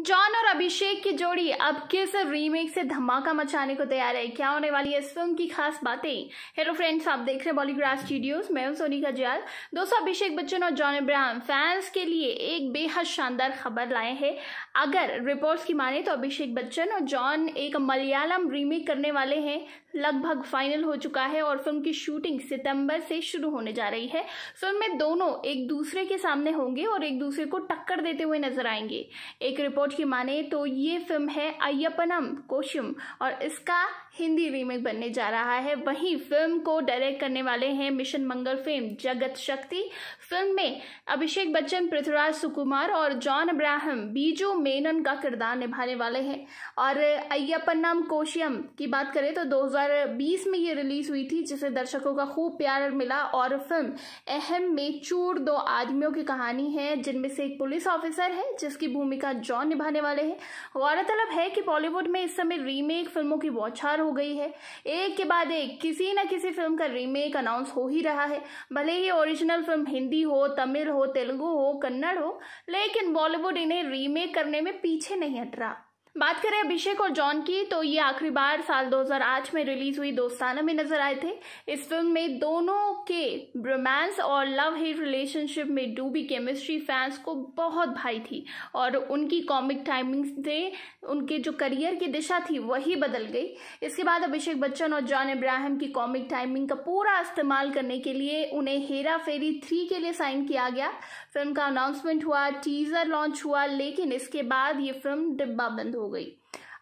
John और अभिषेक की जोड़ी अब किस रीमेक से धमाका मचाने को तैयार है? क्या होने वाली है इस फ़िल्म की खास बातें? हेलो फ्रेंड्स आप देख रहे हैं बॉलीग्राफ स्टूडियोज मैं हूँ सोनिका जयाल दोस्तों, अभिषेक बच्चन और जॉन इब्राहम फैंस के लिए एक बेहद शानदार खबर लाए हैं। अगर रिपोर्ट्स की माने तो अभिषेक बच्चन और जॉन एक मलयालम रीमेक करने वाले हैं। लगभग फाइनल हो चुका है और फ़िल्म की शूटिंग सितंबर से शुरू होने जा रही है। फ़िल्म में दोनों एक दूसरे के सामने होंगे और एक दूसरे को टक्कर देते हुए नज़र आएँगे। एक रिपोर्ट की माने तो ये फ़िल्म है अय्यपनम कोशम और इसका हिंदी रीमेक बनने जा रहा है। वहीं फ़िल्म को डायरेक्ट करने वाले हैं मिशन मंगल फेम जगत शक्ति। फ़िल्म में अभिषेक बच्चन, पृथ्वीराज सुकुमार और जॉन अब्राहम बीजू मेनन का किरदार निभाने वाले हैं। और अय्यपन्नम कोशियम की बात करें तो 2020 में ये रिलीज़ हुई थी, जिसे दर्शकों का खूब प्यार मिला। और फ़िल्म अहम में चूर दो आदमियों की कहानी है, जिनमें से एक पुलिस ऑफिसर है, जिसकी भूमिका जॉन निभाने वाले हैं। गौरतलब है कि बॉलीवुड में इस समय रीमेक फ़िल्मों की बौछार हो गई है। एक के बाद एक, किसी न किसी फ़िल्म का रीमेक अनाउंस हो ही रहा है। भले ही ओरिजिनल फ़िल्म हिंदी हो, तमिल हो, तेलुगु हो, कन्नड़ हो, लेकिन बॉलीवुड इन्हें रीमेक करने में पीछे नहीं हट रहा। बात करें अभिषेक और जॉन की तो ये आखिरी बार साल 2008 में रिलीज़ हुई दोस्ताना में नज़र आए थे। इस फ़िल्म में दोनों के रोमांस और लव हेट रिलेशनशिप में डूबी केमिस्ट्री फैंस को बहुत भाई थी और उनकी कॉमिक टाइमिंग से उनके जो करियर की दिशा थी, वही बदल गई। इसके बाद अभिषेक बच्चन और जॉन इब्राहिम की कॉमिक टाइमिंग का पूरा इस्तेमाल करने के लिए उन्हें हेरा फेरी थ्री के लिए साइन किया गया। फ़िल्म का अनाउंसमेंट हुआ, टीजर लॉन्च हुआ, लेकिन इसके बाद ये फ़िल्म डिब्बा बंद हो गई।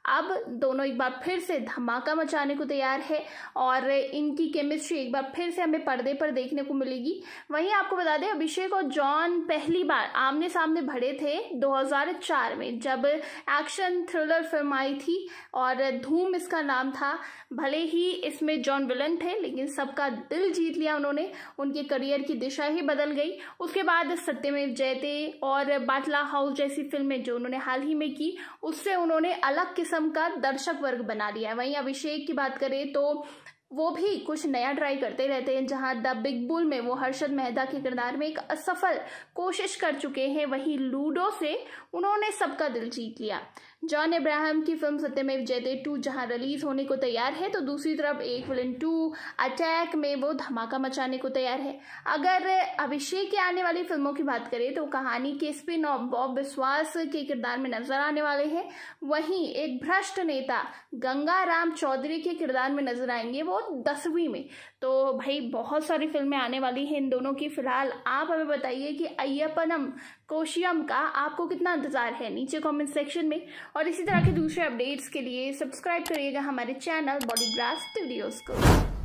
अब दोनों एक बार फिर से धमाका मचाने को तैयार है और इनकी केमिस्ट्री एक बार फिर से हमें पर्दे पर देखने को मिलेगी। वहीं आपको बता दें, अभिषेक और जॉन पहली बार आमने सामने भड़े थे 2004 में, जब एक्शन थ्रिलर फ़िल्म आई थी और धूम इसका नाम था। भले ही इसमें जॉन विलन थे, लेकिन सबका दिल जीत लिया उन्होंने। उनके करियर की दिशा ही बदल गई। उसके बाद सत्यमेव जयते और बाटला हाउस जैसी फ़िल्में जो उन्होंने हाल ही में की, उससे उन्होंने अलग किस्म किस्म का दर्शक वर्ग बना लिया है। वहीं अभिषेक की बात करें तो वो भी कुछ नया ट्राई करते रहते हैं, जहाँ द बिग बुल में वो हर्षद मेहता के किरदार में एक असफल कोशिश कर चुके हैं। वहीं लूडो से उन्होंने सबका दिल जीत लिया। जॉन इब्राहिम की फ़िल्म सत्यमेव जयते टू, जहाँ रिलीज़ होने को तैयार है तो दूसरी तरफ़ एक विलन टू, अटैक में वो धमाका मचाने को तैयार है। अगर अभिषेक के आने वाली फ़िल्मों की बात करें तो कहानी के स्पिन ऑफ़ बॉब विश्वास के किरदार में नज़र आने वाले हैं। वहीं एक भ्रष्ट नेता गंगा राम चौधरी के किरदार में नज़र आएँगे वो दसवीं में। तो भाई, बहुत सारी फ़िल्में आने वाली हैं इन दोनों की। फ़िलहाल आप हमें बताइए कि अय्यपनम, कोशियम का आपको कितना इंतज़ार है? नीचे कमेंट सेक्शन में। और इसी तरह के दूसरे अपडेट्स के लिए सब्सक्राइब करिएगा हमारे चैनल बॉडी बॉलीग्राफ स्टूडियोज को।